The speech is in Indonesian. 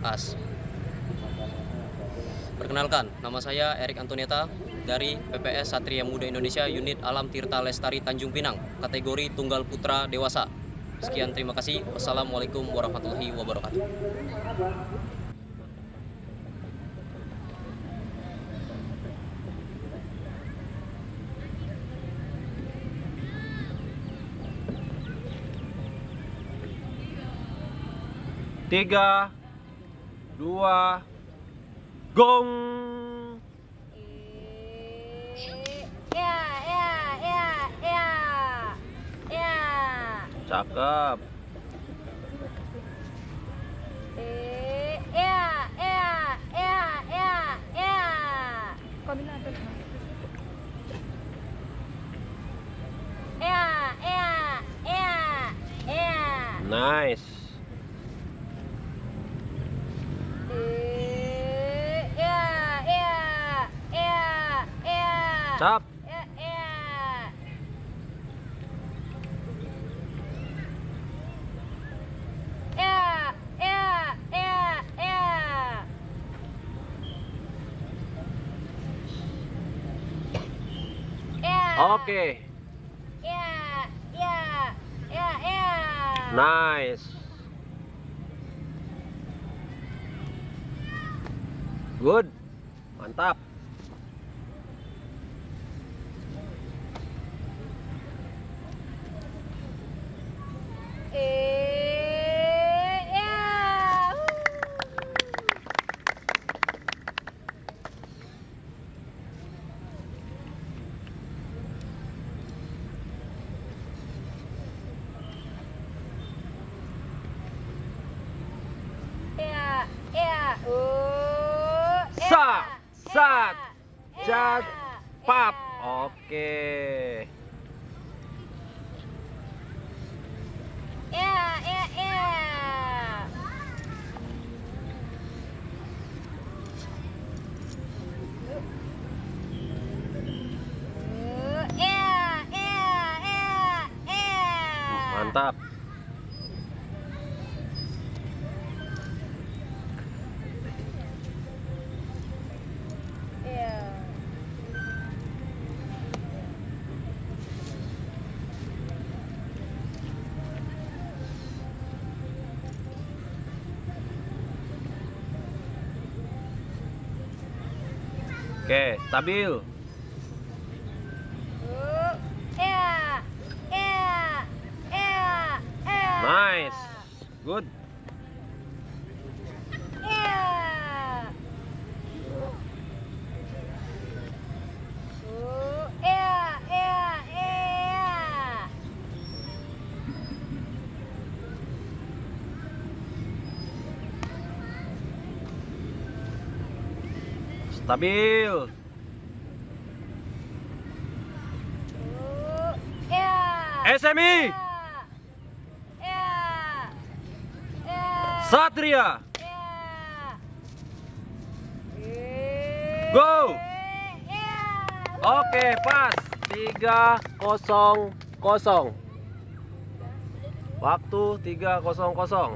As. Perkenalkan, nama saya Erik Antonieta dari PPS Satria Muda Indonesia Unit Alam Tirta Lestari Tanjung Pinang, kategori Tunggal Putra Dewasa. Sekian terima kasih. Wassalamualaikum warahmatullahi wabarakatuh. Tiga, dua, gong. Ya, ya, ya, ya, ya. Cakep. Eh, ya, ya, ya, ya, ya. Ya, ya, ya, ya. Nice. Eh, ya, ya, ya, ya. Ya, ya, ya, ya. Ya. Oke. Ya, ya, ya, ya. Nice. Good. Mantap. Eh, ya. Ya. Uh, ya, Sat, sat, ya, pap. Oke. Mantap. Oke, stabil. Nice. Good. Ya. Uh, ya, ya, ya. Stabil. Uh, ya. SMI. Ya. Ya. Ya. Satria. Ya. Go. Oke, pas. Tiga kosong kosong. Waktu tiga kosong kosong.